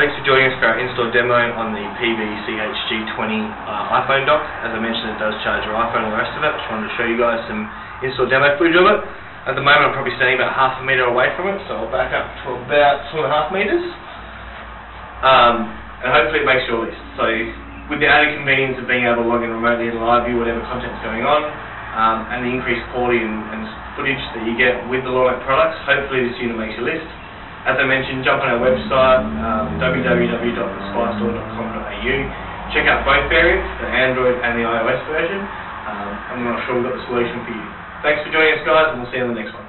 thanks for joining us for our in-store demo on the PVCHG20 uh, iPhone dock. As I mentioned, it does charge your iPhone and the rest of it. Just wanted to show you guys some in-store demo footage of it. At the moment, I'm probably standing about half a metre away from it, so I'll back up to about two and a half metres. Um, and hopefully it makes your list. So, with the added convenience of being able to log in remotely and live view whatever content's going on, um, and the increased quality and, and footage that you get with the Lawmate products, hopefully this unit makes your list. As I mentioned, jump on our website, um. Check out both variants, the Android and the iOS version, um, and I'm sure we've got the solution for you. Thanks for joining us, guys, and we'll see you on the next one.